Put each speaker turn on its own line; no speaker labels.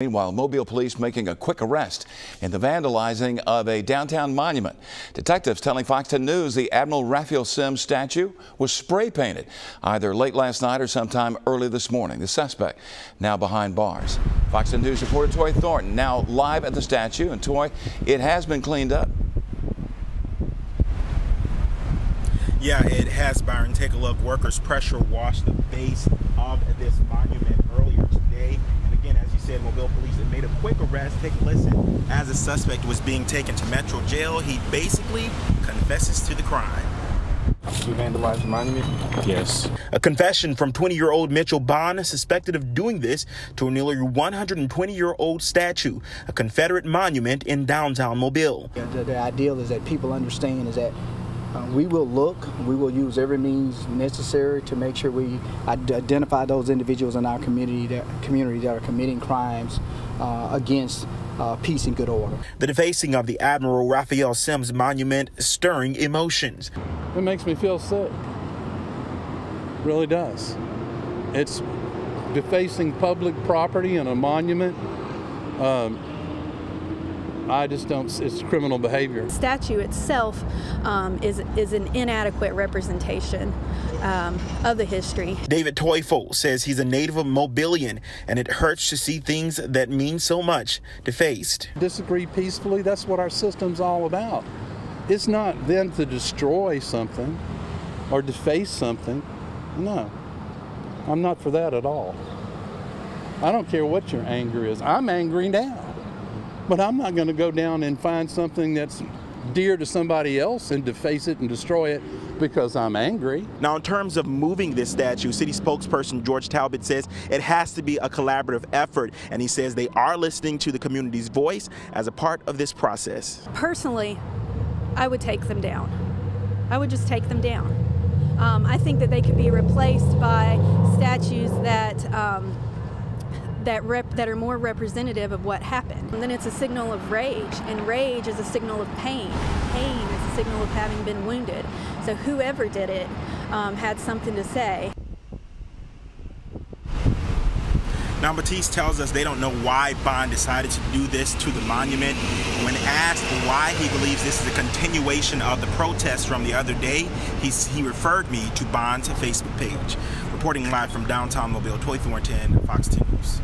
Meanwhile, Mobile police making a quick arrest in the vandalizing of a downtown monument. Detectives telling Fox 10 News the Admiral Raphael Semmes statue was spray painted either late last night or sometime early this morning. The suspect now behind bars. Fox 10 News reporter Toy Thornton now live at the statue. And Toy, it has been cleaned up.
Yeah, it has, Byron. Take a look. Workers pressure washed the base of this monument earlier today. And again, as you said, Mobile police have made a quick arrest. Take a listen. As the suspect was being taken to Metro Jail, he basically confesses to the crime.
You vandalized the monument?
Yes. A confession from 20 year old Mitchell Bond, suspected of doing this to a nearly 120 year old statue, a Confederate monument in downtown Mobile.
The, the ideal is that people understand is that uh, we will look, we will use every means necessary to make sure we identify those individuals in our community that, community that are committing crimes uh, against uh, peace and good order.
The defacing of the Admiral Raphael Semmes monument stirring emotions.
It makes me feel sick. It really does. It's defacing public property and a monument. Um, I just don't. It's criminal behavior.
The statue itself um, is is an inadequate representation um, of the history.
David Teufel says he's a native of Mobilian, and it hurts to see things that mean so much defaced.
Disagree peacefully. That's what our system's all about. It's not then to destroy something or deface something. No, I'm not for that at all. I don't care what your anger is. I'm angry now. But I'm not going to go down and find something that's dear to somebody else and deface it and destroy it because I'm angry.
Now, in terms of moving this statue, city spokesperson George Talbot says it has to be a collaborative effort, and he says they are listening to the community's voice as a part of this process.
Personally, I would take them down. I would just take them down. Um, I think that they could be replaced by statues that um, that rep, that are more representative of what happened. And then it's a signal of rage, and rage is a signal of pain. Pain is a signal of having been wounded. So whoever did it um, had something to say.
Now, Battiste tells us they don't know why Bond decided to do this to the monument. When asked why he believes this is a continuation of the protests from the other day, he's, he referred me to Bond's Facebook page. Reporting live from downtown Mobile, Toy Thornton, Fox 10 News.